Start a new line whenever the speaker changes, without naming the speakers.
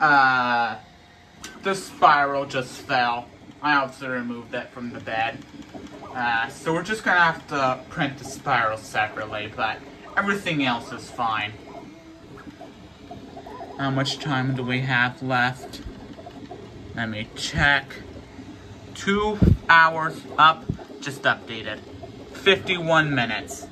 uh, the spiral just fell. I also removed that from the bed. Uh, so we're just gonna have to print the spiral separately, but everything else is fine. How much time do we have left? Let me check. Two hours up, just updated. 51 minutes.